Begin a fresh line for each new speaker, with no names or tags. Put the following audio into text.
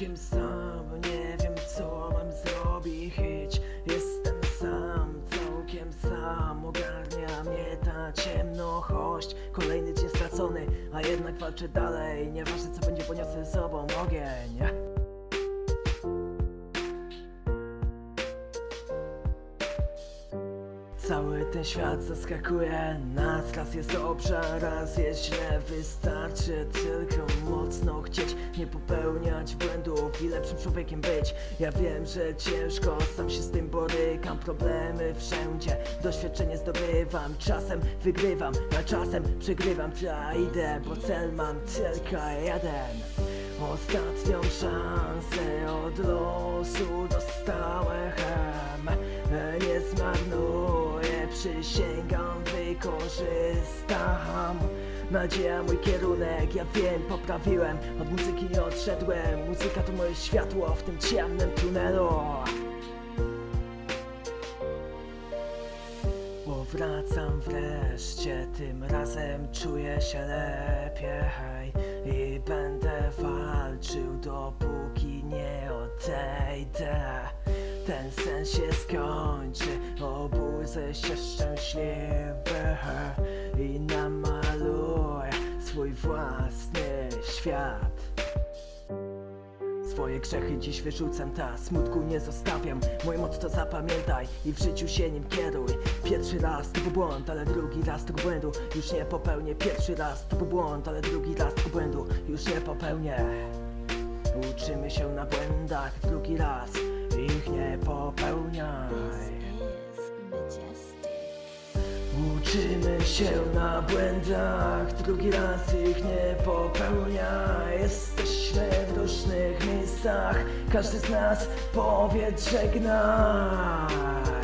całkiem sam. Nie wiem co mam zrobić. Jestem sam, całkiem sam. Ogarnia mnie ta ciemność Kolejny dzień stracony, a jednak walczę dalej. Nieważne co będzie poniosę ze sobą ogień Cały ten świat zaskakuje. Nas Raz jest dobrze, raz jest źle Wystarczy. Tylko mocno chcieć Nie popełniać błędów i lepszym człowiekiem być. Ja wiem, że ciężko, sam się z tym borykam. Problemy wszędzie, doświadczenie zdobywam. Czasem wygrywam, a czasem przegrywam. Ja idę, bo cel mam tylko jeden. Ostatnią szansę od losu przysięgam, wykorzystam Nadzieja mój kierunek, ja wiem, poprawiłem Od muzyki odszedłem, muzyka to moje światło w tym ciemnym tunelu. Powracam wreszcie, tym razem czuję się lepiej I będę walczył dopóki nie odejdę Ten sen się skończy, obudzę się szczęśliwy I namaluję swój własny świat. Swoje grzechy dziś wyrzucam, ta smutku nie zostawiam. Moje motto zapamiętaj i w życiu się nim kieruj. Pierwszy raz to był błąd, ale drugi raz tego błędu. Już nie popełnię Pierwszy raz to był błąd, ale drugi raz tego błędu. Już nie popełnię. Uczymy się na błędach, drugi raz popełniaj. Uczymy się na błędach, drugi raz ich nie popełniaj Jesteśmy w różnych miejscach, każdy z nas powie żegnaj